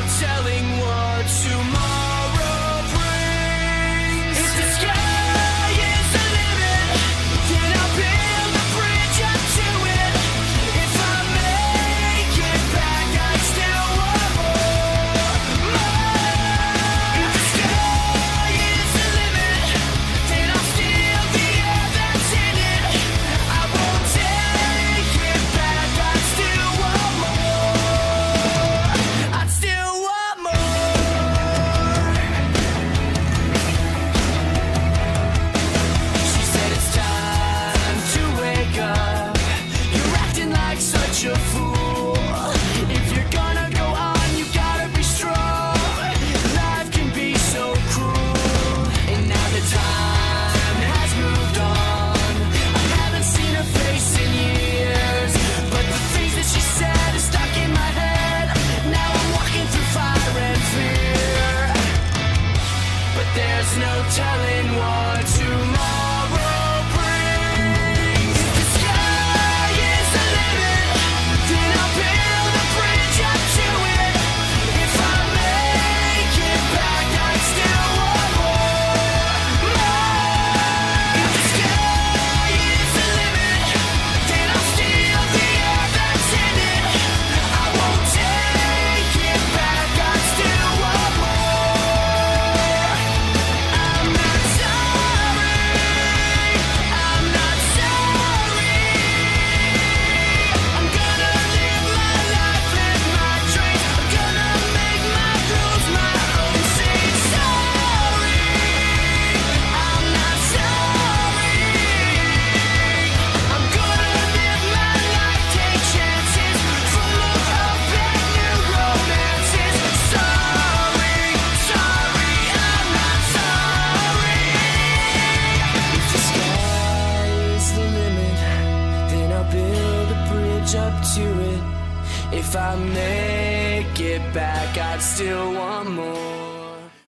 no. If I make it back, I'd still want more.